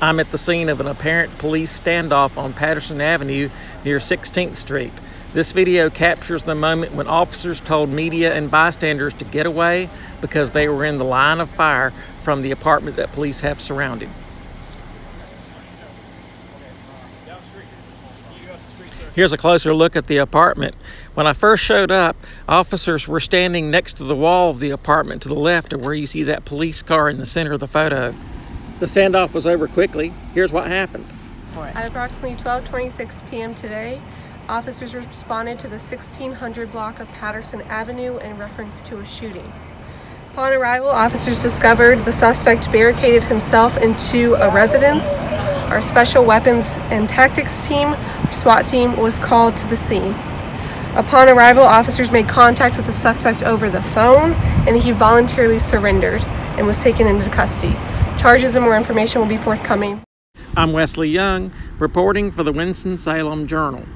I'm at the scene of an apparent police standoff on Patterson Avenue near 16th Street. This video captures the moment when officers told media and bystanders to get away because they were in the line of fire from the apartment that police have surrounded. Here's a closer look at the apartment. When I first showed up, officers were standing next to the wall of the apartment to the left of where you see that police car in the center of the photo. The standoff was over quickly. Here's what happened. At approximately 12:26 p.m. today, officers responded to the 1600 block of Patterson Avenue in reference to a shooting. Upon arrival, officers discovered the suspect barricaded himself into a residence. Our special weapons and tactics team, SWAT team, was called to the scene. Upon arrival, officers made contact with the suspect over the phone and he voluntarily surrendered and was taken into custody. Charges and more information will be forthcoming. I'm Wesley Young, reporting for the Winston-Salem Journal.